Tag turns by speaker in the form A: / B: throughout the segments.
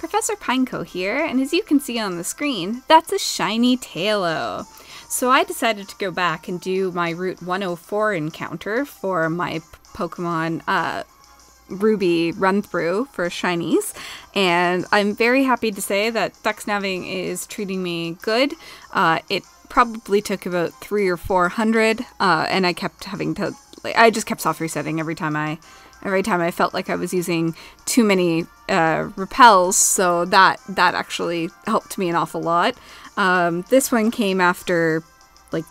A: Professor Pineco here, and as you can see on the screen, that's a shiny Taillow. So I decided to go back and do my Route 104 encounter for my Pokemon uh, Ruby run through for shinies, and I'm very happy to say that Dexnaving is treating me good. Uh, it probably took about three or four hundred, uh, and I kept having to. I just kept soft resetting every time I every time I felt like I was using too many uh, repels, so that that actually helped me an awful lot. Um, this one came after like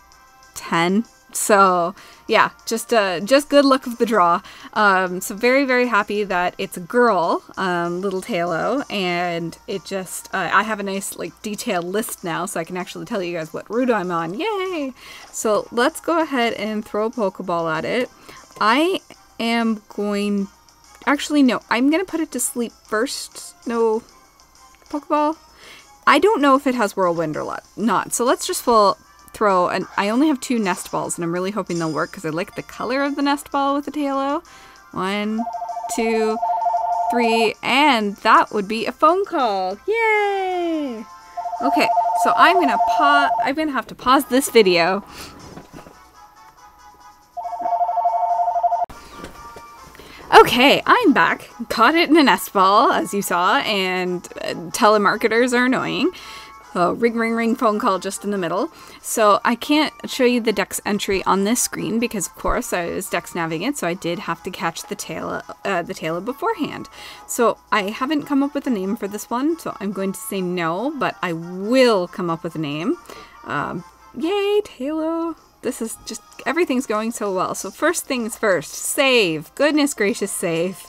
A: ten, so yeah, just uh, just good luck of the draw. Um, so very very happy that it's a girl, um, little Taillow, and it just uh, I have a nice like detailed list now, so I can actually tell you guys what route I'm on. Yay! So let's go ahead and throw a Pokeball at it. I am going. Actually, no. I'm gonna put it to sleep first. No, Pokeball. I don't know if it has Whirlwind or not. So let's just full throw. And I only have two nest balls, and I'm really hoping they'll work because I like the color of the nest ball with the Taillow. One, two, three, and that would be a phone call. Yay! Okay, so I'm gonna pause. I'm gonna have to pause this video Okay, I'm back. Caught it in a nest ball, as you saw, and uh, telemarketers are annoying. Oh, ring, ring, ring phone call just in the middle. So I can't show you the Dex entry on this screen because, of course, I was Dex Dexnaving it, so I did have to catch the tail, uh, the tail beforehand. So I haven't come up with a name for this one, so I'm going to say no, but I will come up with a name. Um, yay, Taillow! This is just everything's going so well. So first things first, save. Goodness gracious, save.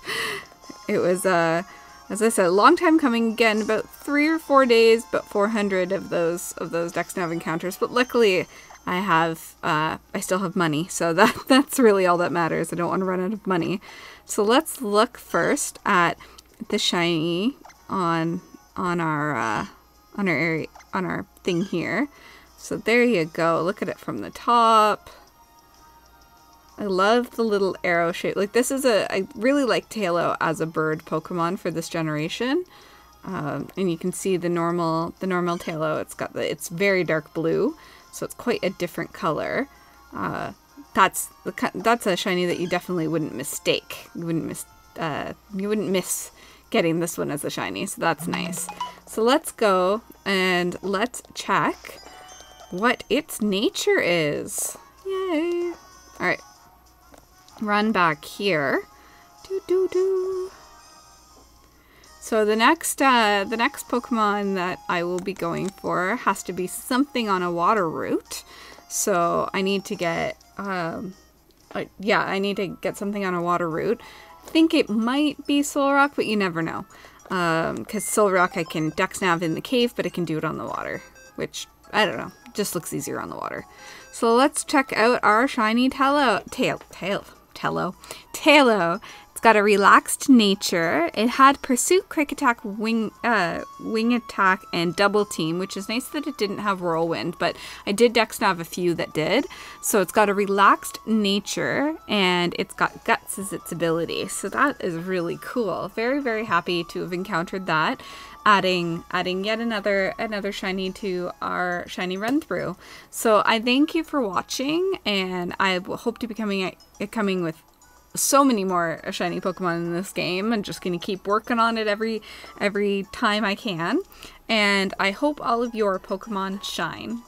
A: It was uh as I said, a long time coming again, about three or four days, but 400 of those of those Dexnav encounters. But luckily, I have uh, I still have money, so that that's really all that matters. I don't want to run out of money. So let's look first at the shiny on on our uh, on our area on our thing here. So there you go. Look at it from the top. I love the little arrow shape. Like this is a, I really like Taillow as a bird Pokemon for this generation. Um, and you can see the normal, the normal Taillow. It's got the, it's very dark blue, so it's quite a different color. Uh, that's the that's a shiny that you definitely wouldn't mistake. You wouldn't miss, uh, you wouldn't miss getting this one as a shiny. So that's nice. So let's go and let's check what its nature is. Yay. Alright. Run back here. Do do do. So the next uh, the next Pokemon that I will be going for has to be something on a water route. So I need to get um, uh, yeah, I need to get something on a water route. I think it might be Solrock, but you never know. Because um, Solrock I can Dex Nav in the cave, but I can do it on the water, which I don't know. Just looks easier on the water. So let's check out our shiny Taillow. Tail. Tail. Tello. Taillow. It's got a relaxed nature. It had Pursuit, Quick Attack, Wing uh, Wing Attack, and Double Team, which is nice that it didn't have Whirlwind, but I did Dexnav a few that did. So it's got a relaxed nature, and it's got Guts as its ability. So that is really cool. Very, very happy to have encountered that adding adding yet another another shiny to our shiny run through. So I thank you for watching, and I hope to be coming coming with so many more shiny Pokemon in this game. I'm just going to keep working on it every every time I can, and I hope all of your Pokemon shine.